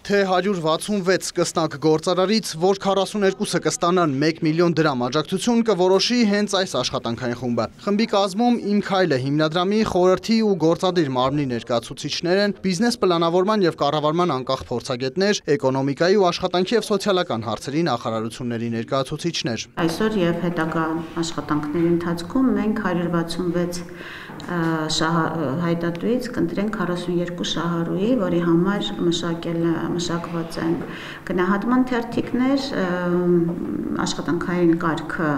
Թե 166 կստանք գործարարից, որ 42-ը կստանան 1 միլիոն դրամ աջակցություն կորոշի հենց այս աշխատանքային խումբը։ Խմբի կազմում Իմ Քայլը հիմնադրամի խորհրդի ու գործադիր մարմնի ներկայացուցիչներ են, բիզնես պլանավորման եւ կառավարման անկախ փորձագետներ, էկոնոմիկայի ու աշխատանքի եւ սոցիալական հարցերի նախարարությունների ներկայացուցիչներ։ Այսօր եւ հետագա աշխատանքների ընթացքում մենք 166 հայտատուից կընտրենք 42 շահառուի, որի համար մշակել մշակված են գնահատման թերթիկներ, աշխատանքային կարգը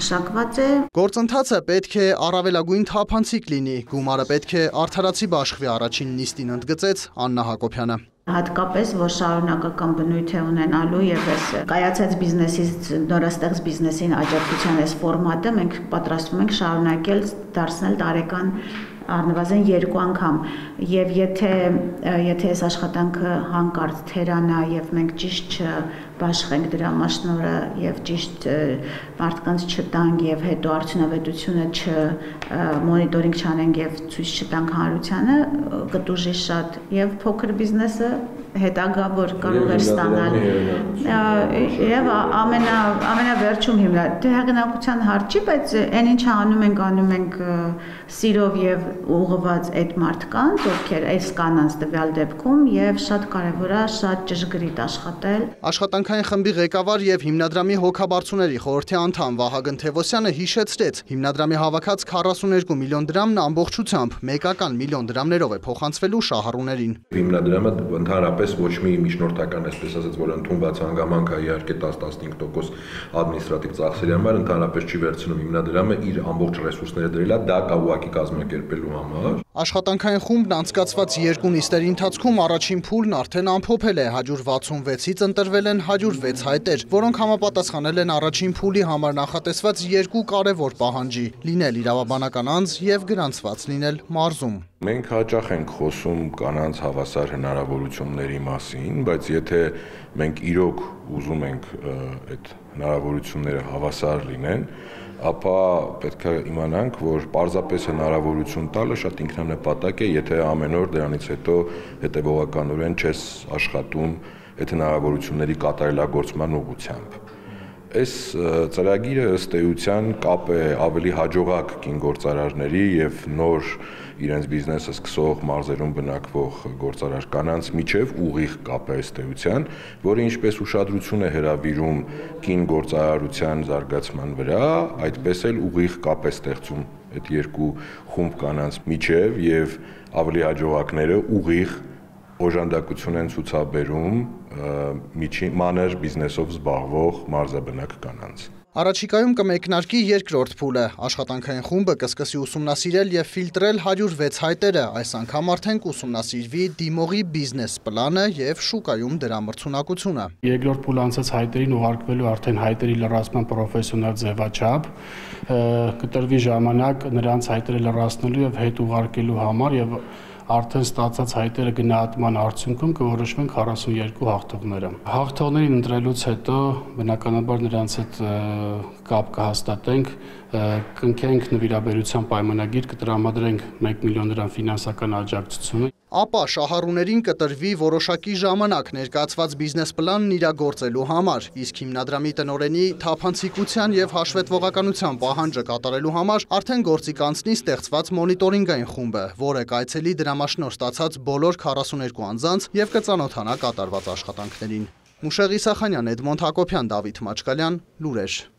մշակված է։ Գործընթացը պետք է առավելագույն թափանցիկ լինի, գումարը պետք է արդարացի բաշխվի առաջին նիստին ընդգծեց Աննա Հակոբյանը հատկապես որ շարունակական բնույթ է ունենալու եւ այս կայացած բիզնեսից նորաստեղծ բիզնեսին աջակցության այս ֆորմատը մենք պատրաստվում ենք շարունակել դարձնել տարեկան առնվազն երկու անգամ եւ եթե եթե այս աշխատանքը հանկարծ թերանա եւ մենք ճիշտ չբաշխենք դրա մասնորը եւ ճիշտ մարդկանց չտանք եւ հետո արդյունավետությունը չմոնիտորինգ չանենք եւ ցույց չտանք հանրությանը կտուժի շատ եւ փոքր բիզնեսը հետագա որ կարող էր ստանալ եւ ամենա ամենավերջում հիմնա դե հեղինակության հարցի բայց այն ինչը անում ենք անում ենք սիրով եւ ուղղված այդ մարդկանց ովքեր այս կանանց տվյալ դեպքում եւ շատ կարեւոր է շատ ճշգրիտ աշխատել աշխատանքային խմբի ղեկավար եւ հիմնադրամի հոգաբարձուների խորհրդի անդամ Վահագն Թևոսյանը հիշեցրեց. Հիմնադրամի հավաքած 42 միլիոն դրամն ամբողջությամբ մեկական միլիոն դրամներով է փոխանցվելու շահառուներին հիմնադրամը ընդհանրապես այնպես ոչ մի միջնորդական, այսպես ասած, որ ընդունված հանգամանք է իհարկե 10-15% ադմինիստրատիվ ծախսերի համար ընդհանրապես չի վերցնում հիմնադրամը իր ամբողջ ռեսուրսները դրելա դա կա ուղակի կազմակերպելու համար։ Աշխատանքային խումբն անցկացված երկու նիստերի ընթացքում առաջին փուլն արդեն ամփոփել է 166-ից ընտրվել են 106 հայտեր, որոնք համապատասխանել են առաջին փուլի համար նախատեսված երկու կարևոր պահանջի՝ լինել իրավաբանական անձ եւ գրանցված լինել մարզում։ Մենք հաճախ ենք խոսում կանանց հավասար հնարավորությունների մասին, բայց եթե մենք իրոք ուզում ենք այդ հնարավորությունները հավասար լինեն, ապա պետք է իմանանք, որ պարզապես հնարավորություն տալը շատ ինքնանպատակ է, եթե ամեն օր դրանից հետո հետևողականորեն չես աշխատում այդ հնարավորությունների կատարելագործման ուղղությամբ Այս ծրագիրը ըստ էության կապ է ավելի հաջողակ կին գործարարների եւ նոր իրենց բիզնեսը սկսող մարզերում բնակվող գործարար կանանց միջև ուղիղ կապ է ըստ էության, որը ինչպես ուշադրություն է հրավիրում կին գործարարության զարգացման վրա, այդպես էլ ուղիղ կապ է ստեղծում այդ երկու խումբ կանանց միջև եւ ավելի հաջողակները ուղիղ օժանդակություն են ցուցաբերում միջին մանր բիզնեսով զբաղվող մարզաբնակ կանանց։ Առաջիկայում կմեկնարկի երկրորդ փուլը։ Աշխատանքային խումբը կսկսի ուսումնասիրել եւ ֆիլտրել 106 հայտերը, այս անգամ արդեն կուսումնասիրվի դիմողի բիզնես պլանը եւ շուկայում դրա մրցունակությունը։ Երկրորդ փուլը անցած հայտերին ուղարկվելու արդեն հայտերի լրացման պրոֆեսիոնալ ձևաչափ կտրվի ժամանակ նրանց հայտերը լրացնելու եւ հետ ուղարկելու համար եւ արդեն ստացած հայտերը գնահատման արդյունքում կորոշվեն 42 հաղթողները։ Հաղթողներին ընտրելուց հետո բնականաբար նրանց հետ կապ կհաստատենք, կնքենք նվիրաբերության պայմանագիր, կտրամադրենք 1 միլիոն դրամ ֆինանսական աջակցությունը ապա շահառուներին կտրվի որոշակի ժամանակ ներկայացված բիզնես պլանն իրագործելու համար, իսկ հիմնադրամի տնորենի թափանցիկության եւ հաշվետվողականության պահանջը կատարելու համար արդեն գործի կանցնի ստեղծված մոնիտորինգային խումբը, որը կայցելի դրամաշնոր ստացած բոլոր 42 անձանց եւ կծանոթանա կատարված աշխատանքներին։ Մուշեղ Իսախանյան, Էդմոնդ Հակոբյան, Դավիթ Մաչկալյան, Լուրեր